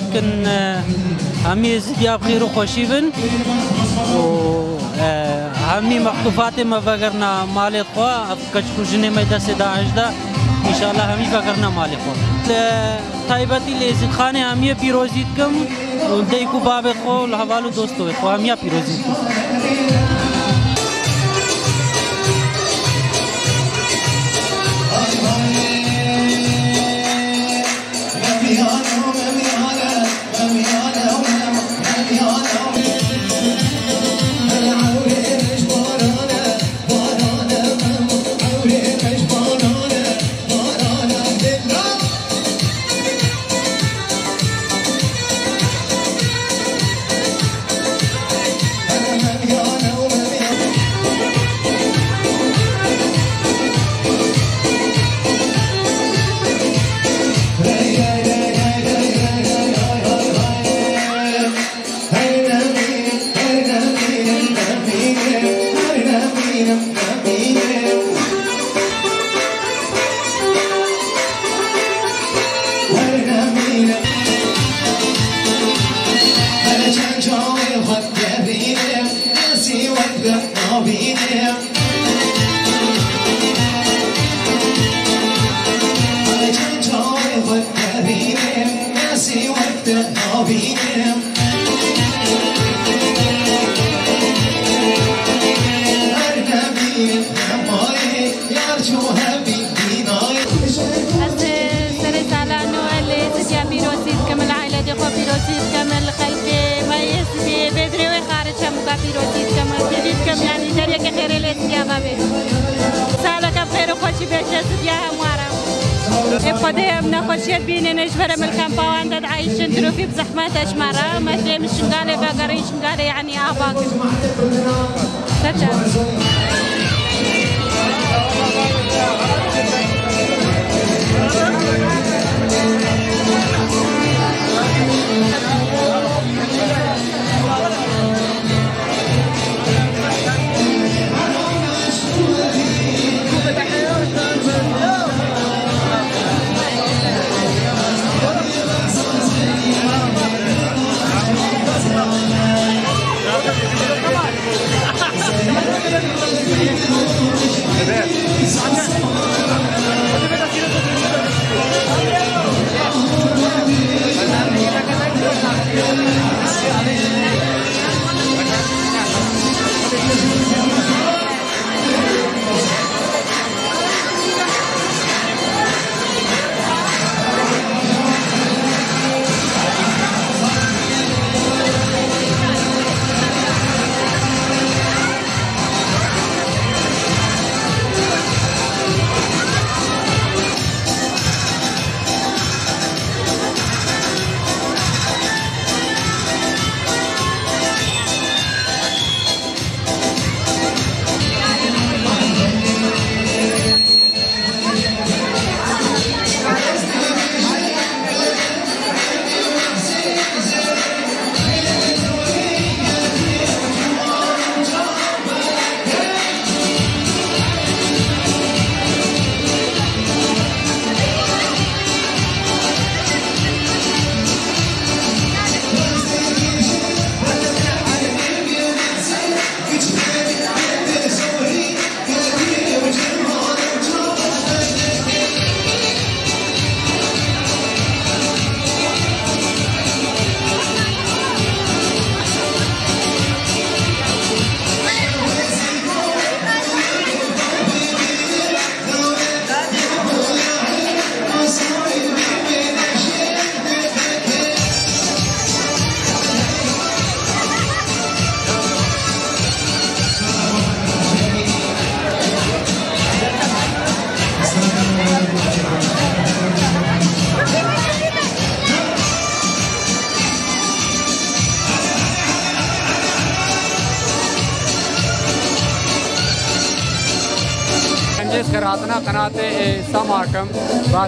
کن همی زیدیا بخیر و خوشی بن. و همی مخطوفات ما وگرنا مال خوا کچ کجنه می دست داعش دا انشاءالله همی وگرنا مال خوا تایبتی لیزید خانه همی پیروزید کم دیکو باب خو لحوالو دوستو خو همی پیروزید کم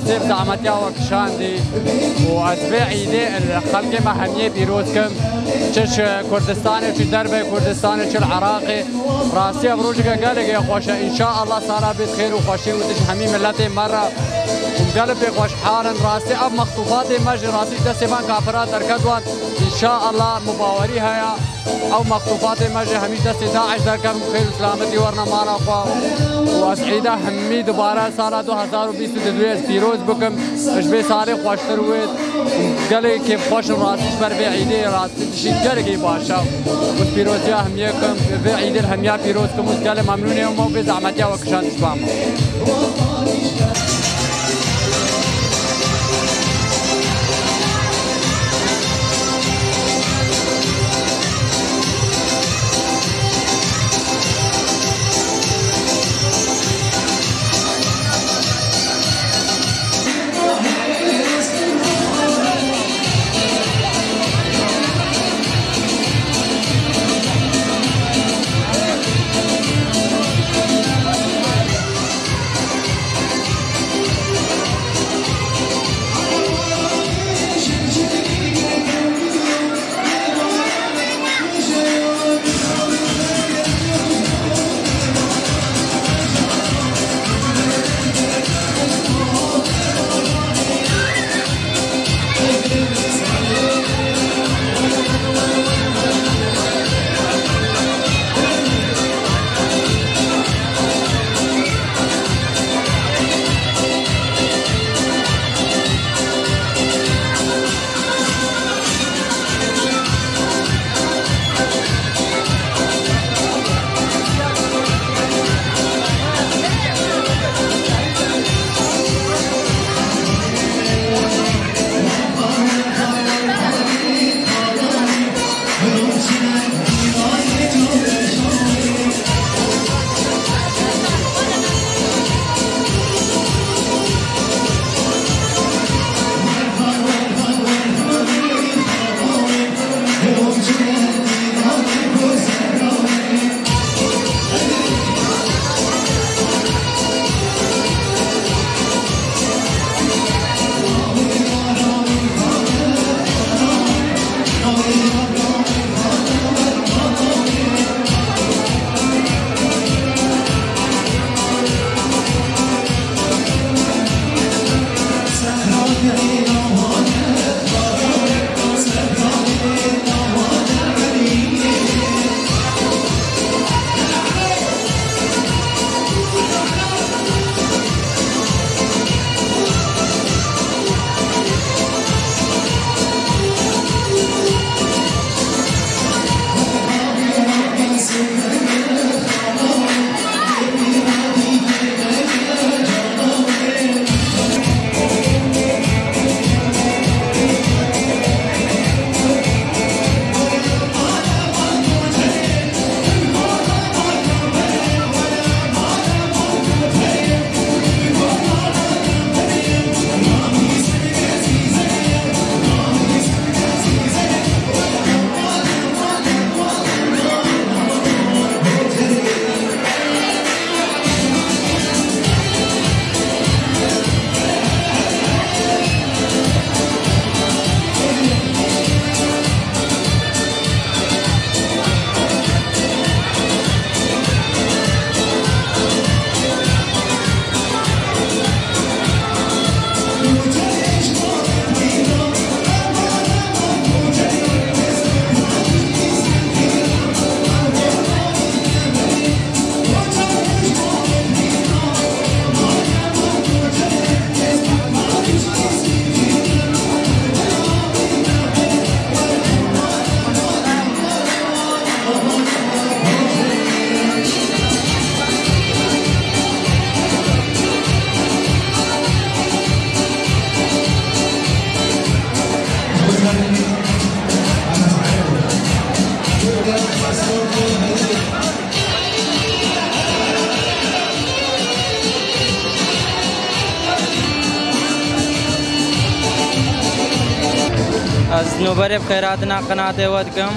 راسب زعمتيا وكشاندي وأتبع عيدي الخلق مهنية بيروتكم چش كردستان چ درب كردستان چ العراقي راسي بروجك قالك يا خوشة إن شاء الله صار بخير وخوشي وتش همي ملتي مرة قلبي خوش حالا راسي اب مخطوفاتي مجي راسي بان كافرات دركدوان ان شاء الله مباوري هيا او مخطوفات مجه همیش دست داعش در کم خیلی سلامتی ورنه مارا خوا. و از عیدا همی دوباره سال 2022 از پیروز بکم. اش به سال خوشتر وید. گلی که خوش راستش بر به عیده راستش شید گلی که باشا و پیروزی همیه کم. به عیده همیه پیروز کم. و گلی ممنونیم و به زحمتی و کشانش بامو ببري بخيراتنا قناة ودكم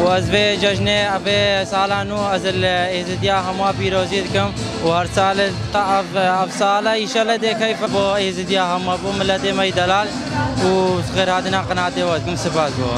واز في ججنة افي سالانو از الايزديا هموا بيروزيدكم وهر سال طاف أف سالة ان شاء الله دي كيف بو ايزديا هموا بو ملتي مي دلال وخيراتنا قناة ودكم سباز بو.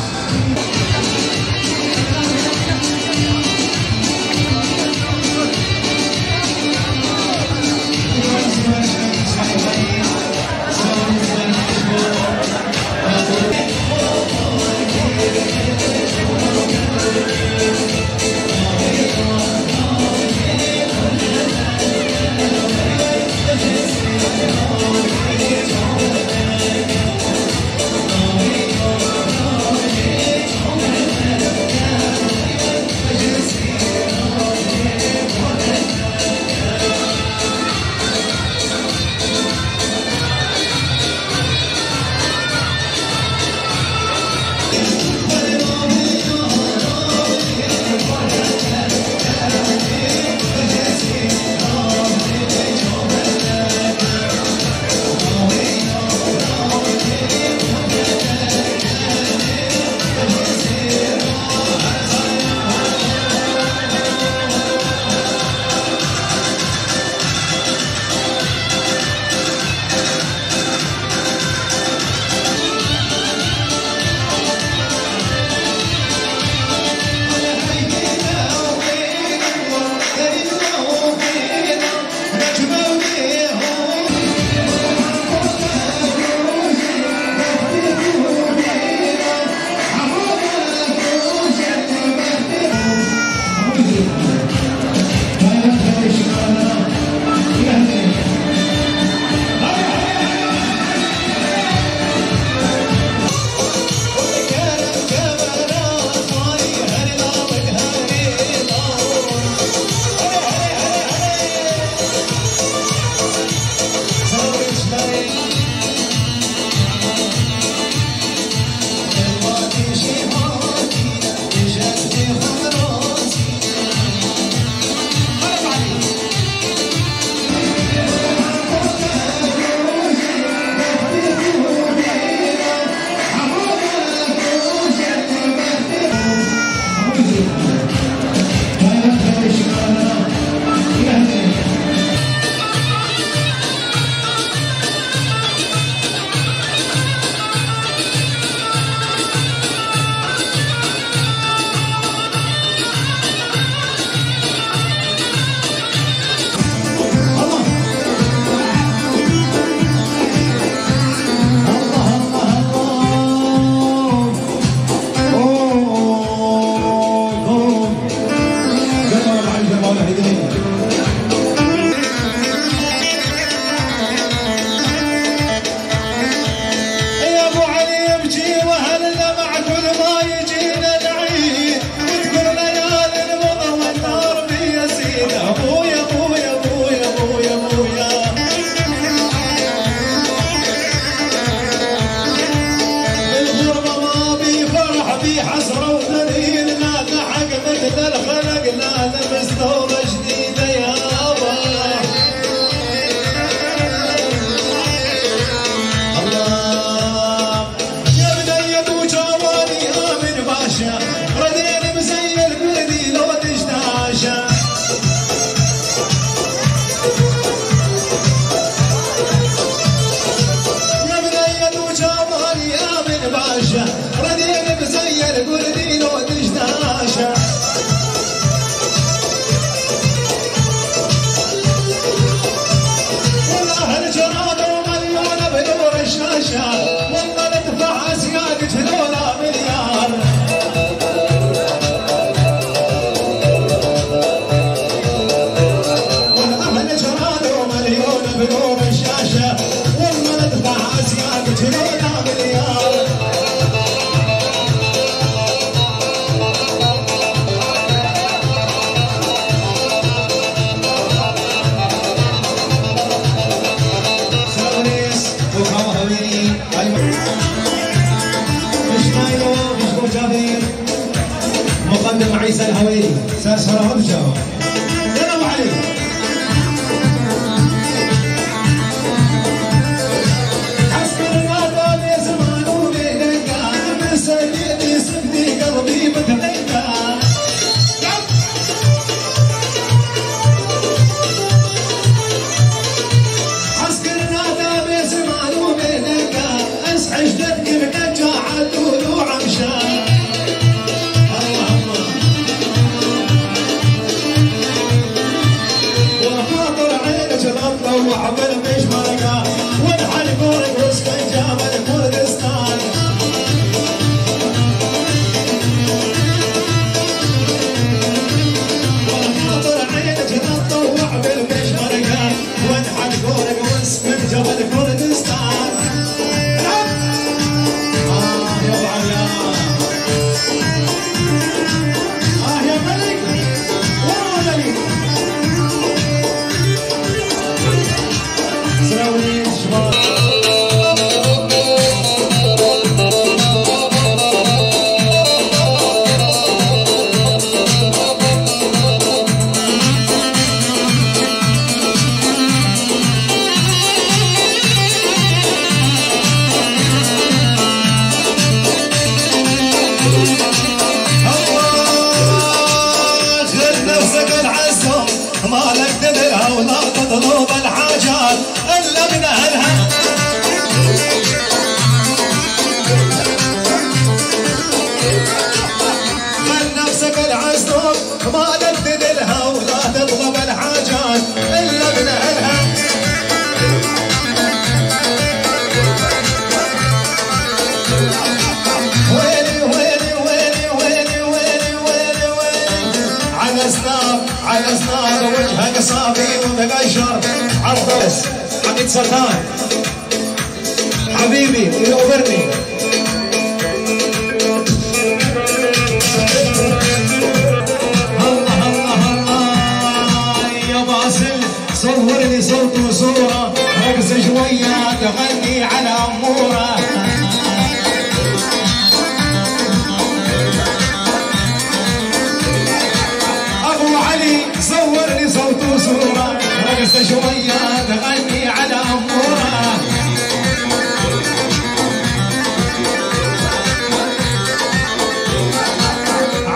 عيسى الحويري سير شرف جواب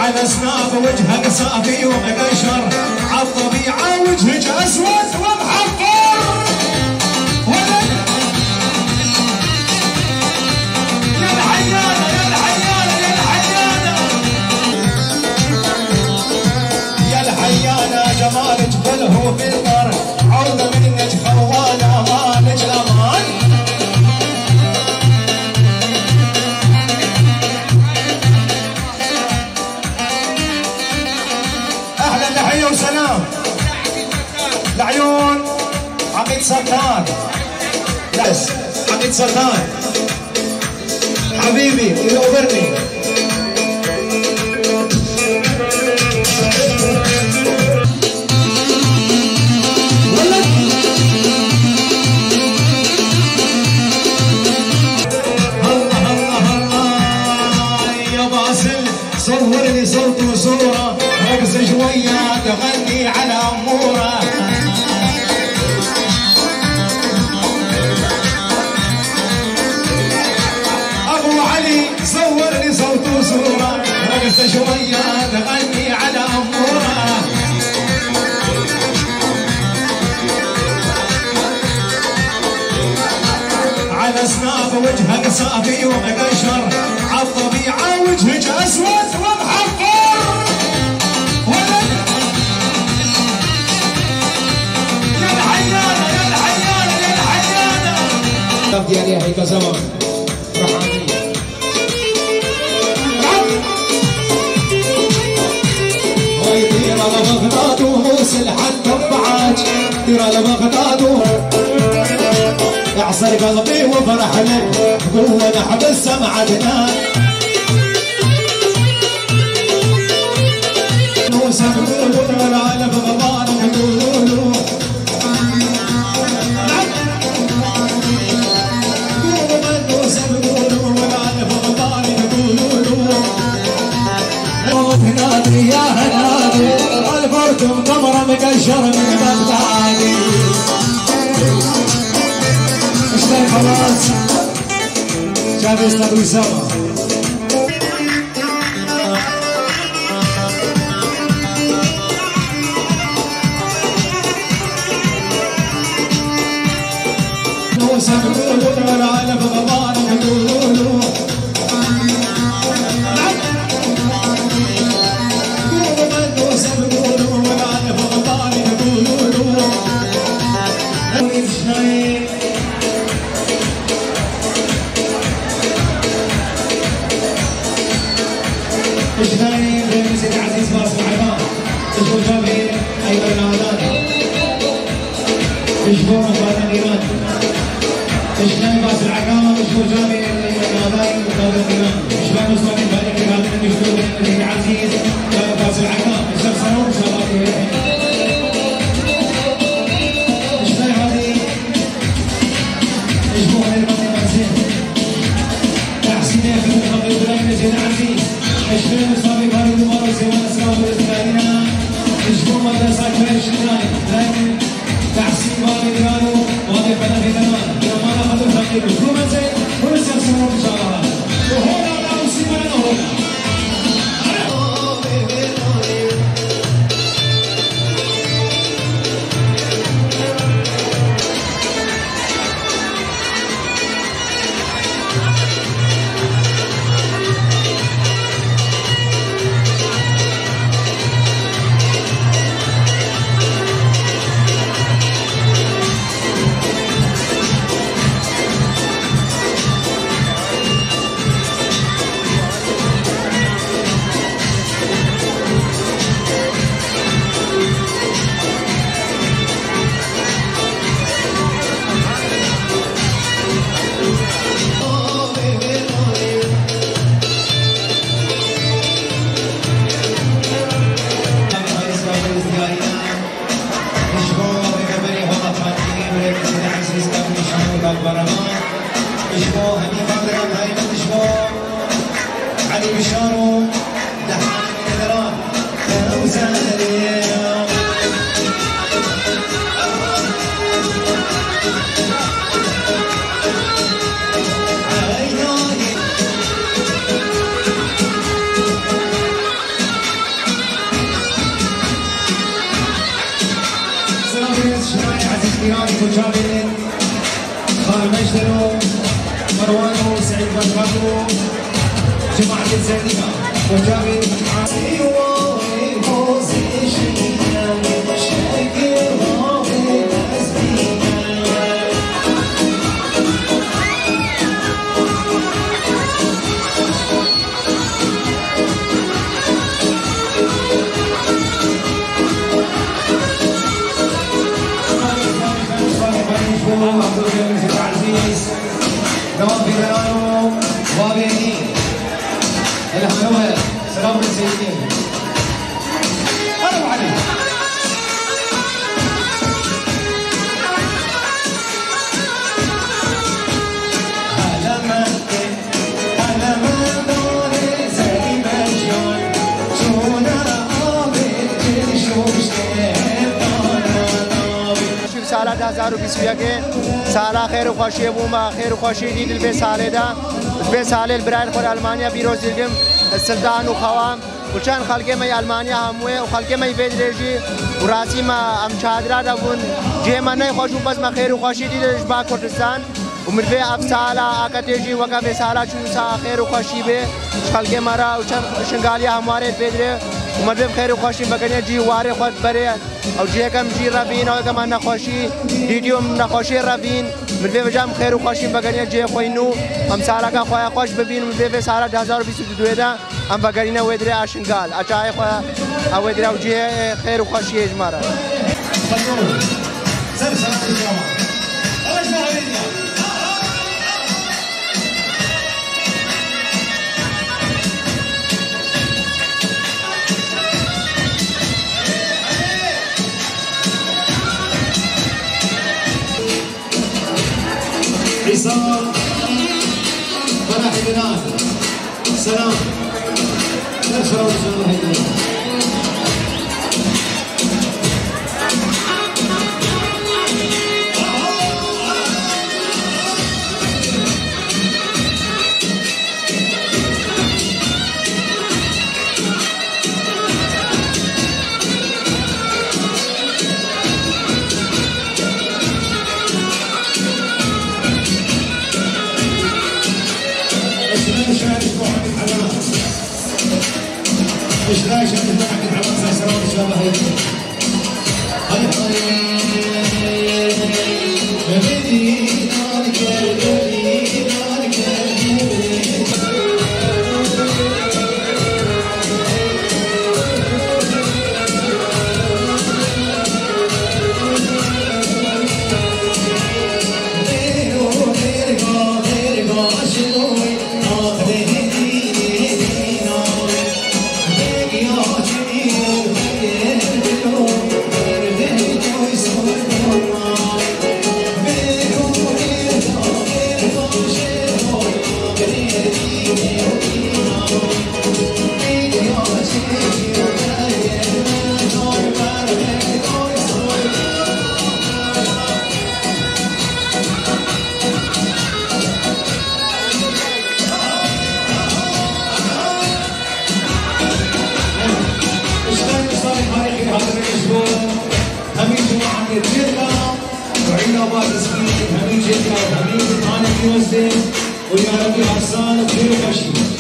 على اسناف وجهك صافي ومقشر عالطبيعة وجهك اسود ومحفر. ولد. يا الحيانة يا الحيانة يا الحيانة يا الحيانة جمالك كله فطر عوضة سلطان. بس حميد سلطان حبيبي ويوبرني وجهك صافي ومقشر عالطبيعة وجهك اسود ومحفر يا الحيانة يا الحيانة يا الحيانة ديالي هيك زمان روحانية هاي قلبي وافرح لك قوة نحب السمع عدنان cabeça do اشتاي بمسك عزيز باص العباد اشبو جابر أيضا العداد اشبو مقابل ايران اشتاي باص العقام اشبو جابر العداد مقابل ايران اشبو مصطفى بارك العالم اشبو بمسك عزيز باص العقام اشبو سنور شباب Romantic, Romantic, Romantic, Romantic, Romantic, سویاکه سالا خیر و خوشی بوم خیر و خوشی دید به ساله دا به ساله برای خور آلمانیا بیروز دیدم سلطان و خوام و چند خلقه می آلمانیا هموه و خلقه می بدرجی و راسی ما ام چادر دا بون جه من نه خوش بس ما خیر و خوشی دیدش با کردستان و مروی اف سالا آکتیجی وکا به سالا چون سا خیر و خوشی به خلقه مرا و چند شنگالی همواره بدره عمر بێم خێر و خۆشی بەکەنیە جی وارێ خۆت بەرێ. ئەو جیەکەم جی ڕەبین ئەو ەکەمان نەخۆشی دیدیۆم نەخۆشی ڕەبین. من بێ بەجام خێر و خۆشی بەگەنیە جێ خۆین و ئەم ساڵەکە خۆیان خۆش ببین من بێ بێ ساڵە 2022دا ئەم بەگەرینە وێدرێ ئاشنگال. ئەچای خۆ ئەوێدرا و جێ خێر و خۆشی هێژمارە. عصام فرح بنات سلام نشروا سلام هيدنا ಕಾಂಗ್ರೆಸ್ಗೂ ಹಮೀಶ್ ಜೇತ್ಲಾ फरीदाबाद डिस्ट्रिक्ट हमी क्षेत्र हमी खान यूनिवर्सिटी और यहाँ के अफसान फिर कशी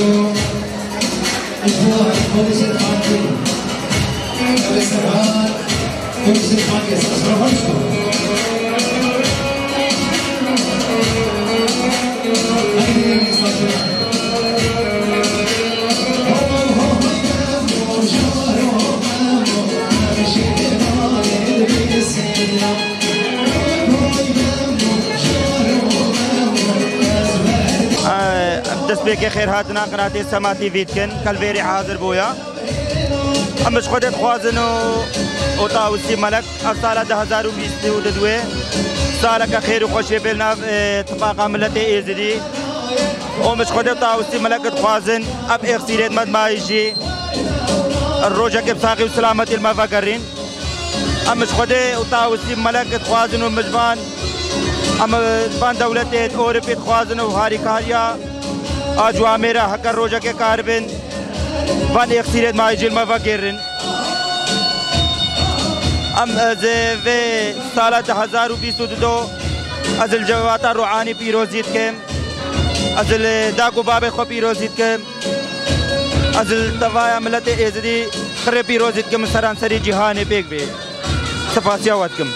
sure before focus the خێر هاتنا قناتی سەماتی ڤیتکن کەلڤێری حاضر بووە ئەمەش خۆدێت خوازن و ئۆتاوسی مەلک ئەم ساڵە 2020 دوێ ساڵەکە خێر و خۆشێ بێ ناو تفاقا ملەتی ئێزری ئۆمش خۆدێت تاوسی مەلەکت خوازن. ئەب ئێخسیرێت مەدمایژی ڕۆژەکە بساقی و سلامەتی المەڤەگەڕین ئەمش خۆدێ و تاوسی مەلەکت خوازن و مژبان ئەمە بان دەولەتێت ئۆرپێت خوازن و هاریکاریا acıamere hakar rojake karbin van ektiret maicilma vakirin ام از و سال 2022 از الجوات روحانی پیروزید که از دا گباب خو پیروزید که از توای ملت ازدی خر پیروزید که مسران سری جهان پیگ بی سپاسیاوات کم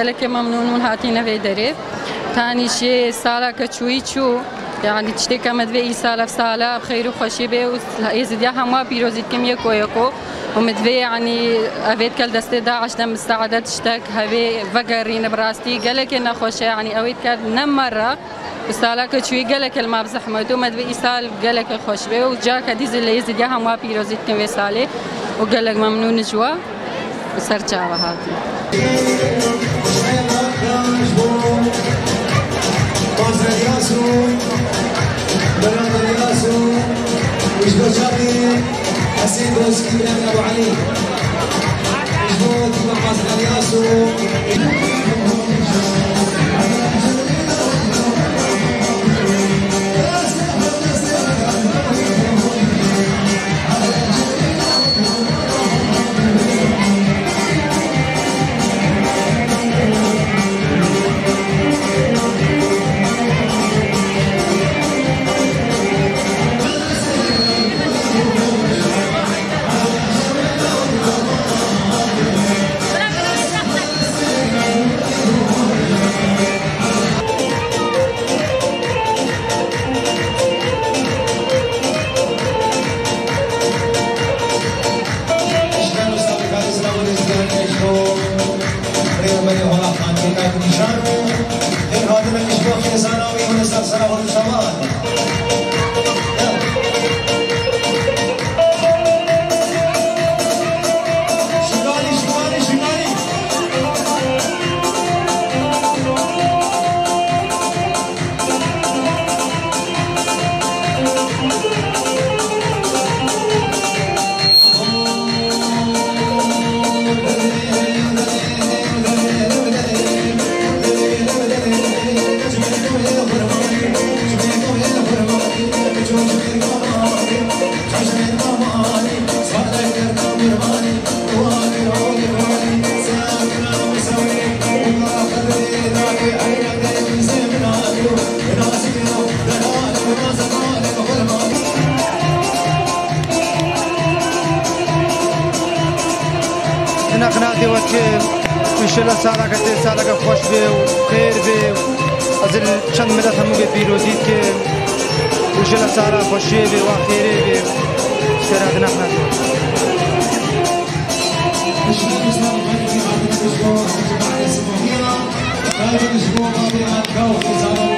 قالك ممنون هاتينا في دريف ثاني شيء سالا كتشوي چو يعني تشتكى مدوي سالا في سالا بخير وخوشي به ويزيد يا هما بيروزيت كم يكو يكو ومدوي يعني أبيت كل دست داعش دم استعدت تشتك هبي فقرين براستي قالك إنه خوشة يعني أويت كل نم مرة وسالك شوي قالك الما بزحمة ومدوي إسال قالك خوش به وجاك ديز اللي يزيد يا هما بيروزيت كم سالي وقالك ممنون جوا وسرجع هاتي حسين روسكي من أبو علي. انشالله سالا کتی سالا که خوش بی و خیر بی از چند ملت همو که پیروزی که سالا خوشی بی و خیری سراد نحن هذا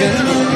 Yeah.